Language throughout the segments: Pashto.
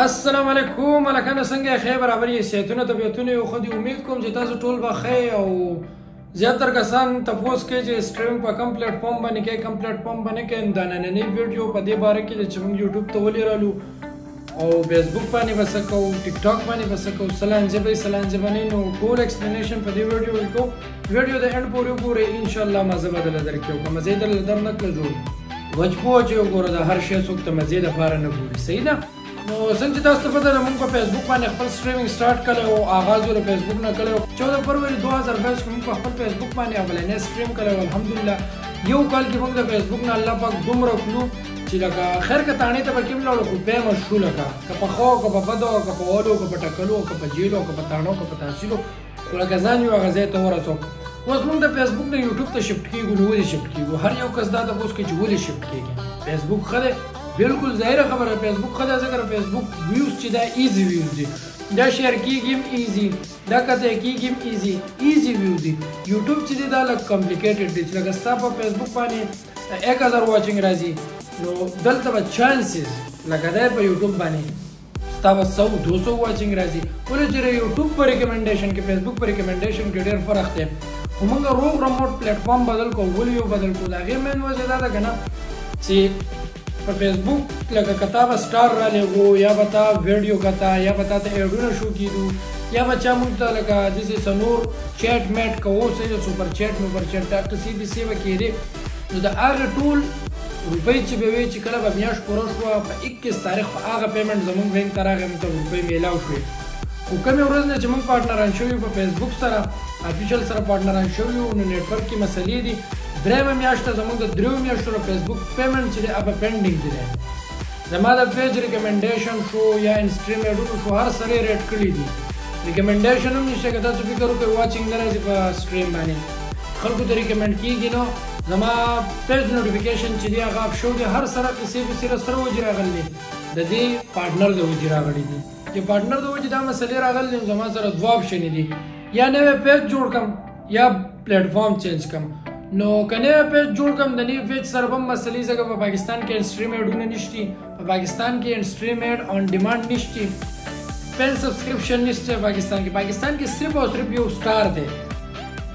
السلام علیکم الکانه څنګه ښه برابر یې صحتونه طبیعتونه یو خو دې امید کوم چې تاسو ټول به ښه او زیاتر کسان تفوس کې چې سټریم په کم پلیټ فارم باندې کې کم پلیټ فارم باندې کې دا نننې ویډیو په دې باره کې چې موږ یوټیوب ته ولې رالو او فیسبوک باندې بس کو ټیک ټاک باندې بس کو سلام زبې سلام زبې نو ټول ایکسپلینیشن په دې ویډیو کې ویډیو د اند پورې وګورئ ان شاء الله مزه به دل درکې او کوم زید له در نه کړ جوړ وچ پوچ یو ګوره د هر شی څوک ته مزه د فار نه ګوري صحیح ده نو څنګه تاسو ته پته ده موږ په فیسبوک باندې خپل سټریمینګ سٹارټ کړو او آغاز یې له فیسبوک نه کړو 14 فروری 2022 کې موږ په خپل فیسبوک باندې اولنې سټریم کړو الحمدلله یو کال کې موږ د فیسبوک نه الله پاک دومره کړو چې لکه خیر که تانه ته پکې ملو خو به مشغول کا که په خو که په بدو که په اولو که په ټکلو که په جیلو که په تانو که په تحصیلو خو لکه ځان یو هغه ځای ته ورسوم اوس موږ د فیسبوک نه یوټیوب ته شفټ کیږو نو ولې شفټ کیږو هر یو کس دا تپوس کوي چې ولې شفټ کیږي فیسبوک ښه دی بالکل ظاهره خبره فیسبوک خدا ذکر فیسبوک ویوز چې دا ایزی ویوز دي دا شیر کیږي ایزی دا کته کیږي ایزی ایزی ویوز دي یوټیوب چې دا لږ کمپلیکیټډ دي چې لکه ستا په فیسبوک باندې 1000 واچینګ راځي نو دلته به چانسز لکه دا په یوټیوب باندې ستا به سو دو سو واچنګ راځي ولې چې یوټیوب په ریکمنډیشن کې فیسبوک په ریکمنډیشن کې ډېر فرق دی خو موږ روغ رموټ پلیټ فارم بدل کو ولې یو بدل کو دا غیر مین وجه دا ده کنه چې په فیسبوک لکه کتا به سٹار را لګو یا به تا ویډیو کتا یا به تا ته ایډونه شو کیدو یا به چا موږ ته لکه داسې سنور چیټ میټ کوو سې سپر چیټ مو پر چیټ دا قصې به سیوه کېدې نو د هغه ټول روپۍ چې به وې چې کله به میاشت پوره شو په 21 تاریخ په هغه پیمنټ زمونږ بانک ته راغی موږ ته روپۍ میلاو شوې خو کومې ورځ نه چې موږ پارټنران شوي په فیسبوک سره افیشل سره پارټنران شوي نو نیټورک کې مسلې دي درېمه میاشت زمونږ د دریو میاشتو له فیسبوک پیمنټ چې دی هغه پینډینګ کې دی زما د پیج ریکمنډیشن شو یا انسټریم ایډونو شو هر سره ریټ کړي دي ریکمنډیشن هم نشته که تاسو فکر وکړئ واچینګ نه راځي په سټریم باندې خلکو ته ریکمنډ کیږي نو زما پیج نوټیفیکیشن چې دی هغه اپ شو دی هر سره قصې به سره سره وځي راغلي د دې پارټنر د وځي راغلي دي چې پارټنر د وځي دا مسلې راغلي زما سره دوه آپشن دي یا نوې پیج جوړ کم یا پلیټ فارم چینج کم نو کنه پیج جوړ کم د نوې پیج سره هم مسلې ځکه په پاکستان کې سټریم ایډونه نشتی په پاکستان کې انسټریمډ آن ډیماند نشته پل سبسکرپشن نشته پاکستان کې پاکستان کې صرف او صرف یو سٹار دی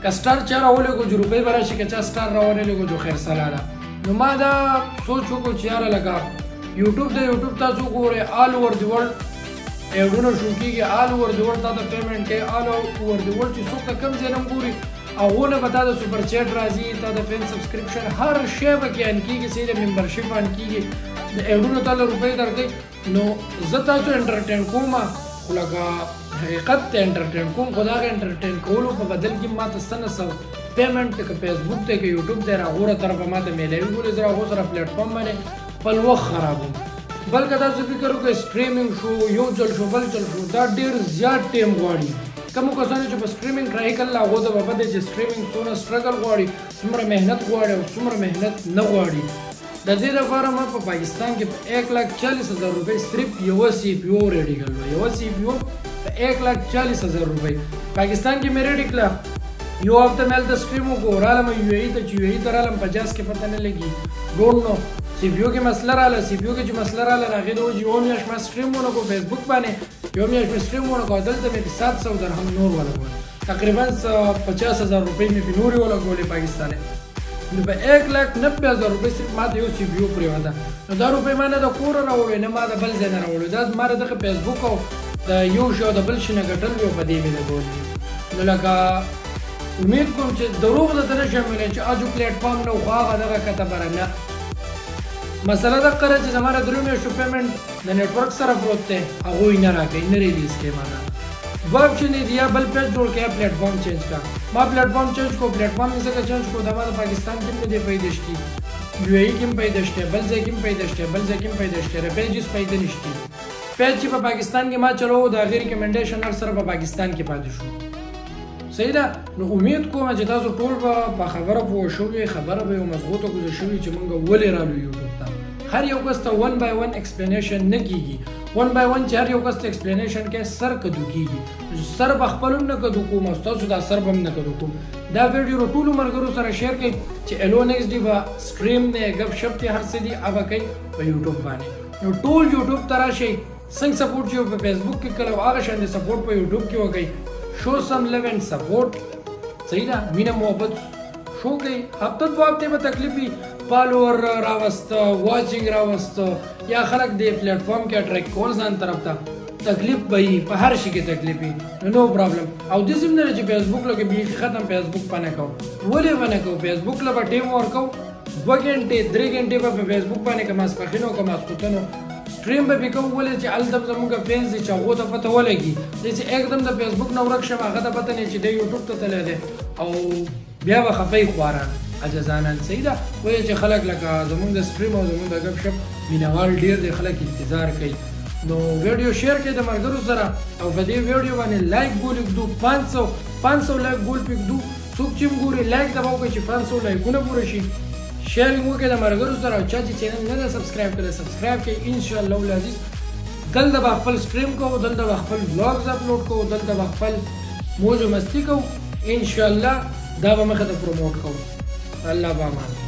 که سٹار چا راولې کو جو روپۍ برا شي که چا سٹار راولې کو جو خیر سلاله نو ما دا سوچ وکړو چې یاره لګا یوټیوب د یوټیوب تاسو ګورئ آل اوور دی ورلد ایډونه شو کېږي آل اوور دی ورلد تا ته پیمنټ کوي آل اوور دی ورلد چې څوک ته کم ځای نه ګوري هغو نه به تا د سوپر چیټ راځي تا د فین سبسکرپشن هر شی به کې ان کېږي سې د ممبرشپ ان کېږي د ایډونو ته له روپۍ درکوي نو زه تاسو انټرټین کوم خو لکه حقیقت ته انټرټین کوم خو د هغه انټرټین کولو په بدل کې ما ته څه نه څه پیمنټ که فیسبوک دی که یوټیوب دی راغوره طرفه ما ته میلاوي ګولې زه هغو سره پلیټفارم باندې خپل وخت خرابوم بلکې تاسو فکر وکړئ سټریمینګ شو یو ځل شو بل ځل شو دا ډېر زیات ټایم غواړي کومو کسانو چې په سټریمینګ ټرای کړل هغه ته به پته چې سټریمینګ څومره سټرګل غواړي څومره مهنت غواړي او څومره مهنت نه غواړي د دې لپاره ما په پاکستان کې په 1 لک 40 هزار روپۍ صرف یو سی پی او ریډي کړل یو سی پی او په 1 لک 40 هزار روپۍ پاکستان کې مې ریډي کړل یو هفته مې هلته سټریم وکړو رالم یو ای ته چې یو ای ته رالم پچاس کې پته نه لګي ډونټ نو سی پی یو کې مسله رااله سی پی یو کې چې مسله رااله هغې د وجې یوه میاشت ما سټریم ونه کړو فیسبوک باندې یوه میاشت مې سټریم ولګاوه دلته مې پې سات سو درهم نور ولګول تقریبا پچاس هزار روپۍ مې پې نورې ولګولې پاکستانۍ نو په ایک لاک نبې هزار روپۍ صرف ما ته یو سی پي یو پرېوته نو دا روپۍ ما نه د کوره راوړې نه ما د بل ځای نه راوړې دا زما د دغه فیسبوک او د یو شي او د بل شي نه ګټل یو په دې مې لګولې نو لکه امید کوم چې دروغ د تنه شامل چې اجو پلیټ فارم نو خو هغه دغه کته برنه مسله دا قره چې زماره درو میاشتو پیمنټ د نیټورک سره پروت دی هغوی نه راکوي نه ریلیز کوي ماته دوه اپشن دی یا بل پیج جوړ کړه یا پلیټ فارم چینج کا ما پلیټ فارم چینج کو پلیټ فارم څنګه چینج کو دا ما د پاکستان کې نه دی پیدا شتي یو ای کې پیدا شته بل ځای کې پیدا شته بل ځای کې پیدا شته پیجز پیدا نشته پیج چې په پاکستان کې ما چلو دا غیر ریکمنډیشن هر سره په پاکستان کې پاتې شو صحیح ده نو امید کوم چې تاسو ټول به په خبره پوه شوي خبره به یو مضبوطه ګوزه شوي چې موږ ولې رالو یوټیوب ته هر یو کس ته ون بای ون ایکسپلینیشن نه کیږي ون بای ون چې هر یو کس ته ایکسپلینیشن کې سر کدو کیږي سر به خپل نه کدو کوم او تاسو دا سر به نه کدو کوم دا ویډیو ټول مرګرو سره شیر کړئ چې الو نیکس دی به سټریم نه غب شپ کې هر څه دی اوبه کوي په یوټیوب باندې نو ټول یوټیوب تراشي سنګ سپورټ چې په فیسبوک کې کړو هغه شان دې سپورټ په یوټیوب کې وکړئ شو سم لو اینډ سپورټ صحیح ده مینه محبت شو کوي هفته دوه هفتې به تکلیف وي فالوور راوست واچینګ راوست یا خلک دې پلیټ فارم کې اټریکټ کول ځان طرف ته تکلیف به وي په هر شي کې تکلیف وي نو نو پرابلم او د زم نه چې فیسبوک لکه بیخ ختم فیسبوک پنه کو ولې ونه کو فیسبوک لپاره ټیم ورکو دوه غنټې درې غنټې په فیسبوک باندې کماس پخینو کماس کوتنو سټریم به بګو ولې چې الدم زموږه پینز دي چې هغه ته پته ولګي زه چې एकदम د فیسبوک نه ورک شم هغه ته پته نه چې د یوټیوب ته تللی دی او بیا به خفای خواران اجزانان صحیح ده وایي چې خلک لکه زمونږ د سټریم او زمونږ د ګپ شپ مینوال ډیر دی خلک انتظار کوي نو ویډیو شیر کړئ د ملګرو سره او په دې ویډیو باندې لایک ګول کړو 500 500 لایک ګول پکړو څوک چې ګوري لایک دبا وکړئ چې پنځ سوه لایکونه پوره شي شیر یې وکړئ د ملګرو سره او چا چې چینل نه دی سبسکرایب کړی سبسکرایب کړئ انشاءالله العزیز دلته به خپل سټریم کوو دلته به خپل بلاګز اپلوډ کوو دلته به خپل موج و مستی کوو انشاءالله دا به مخه ته پروموټ کوو الله به امان